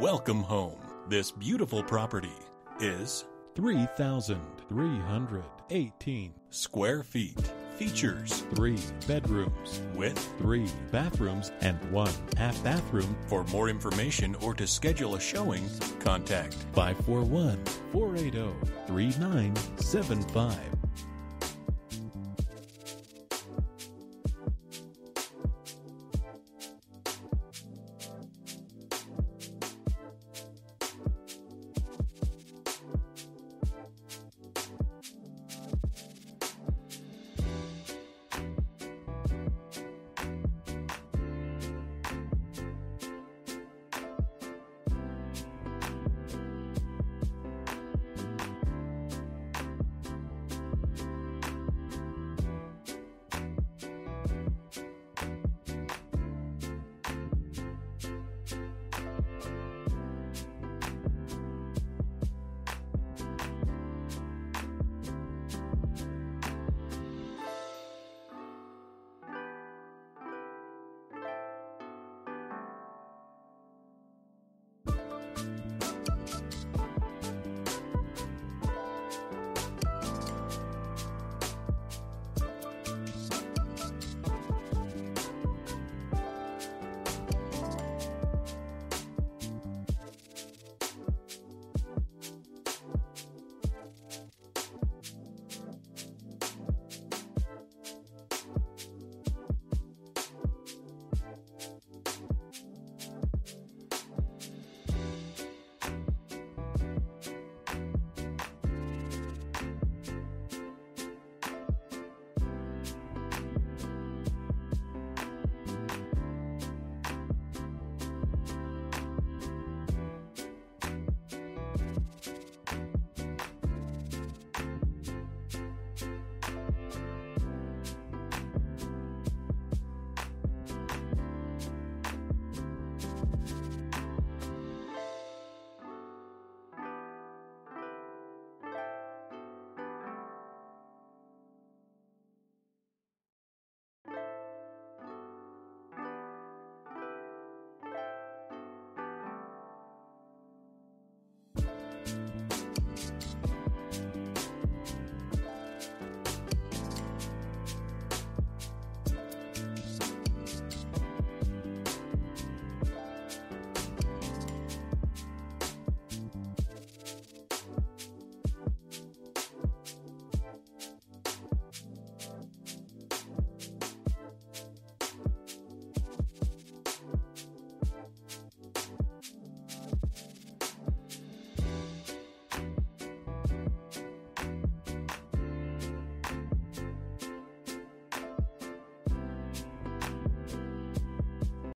Welcome home. This beautiful property is 3,318 square feet. Features three bedrooms with three bathrooms and one half bathroom For more information or to schedule a showing, contact 541 480 3975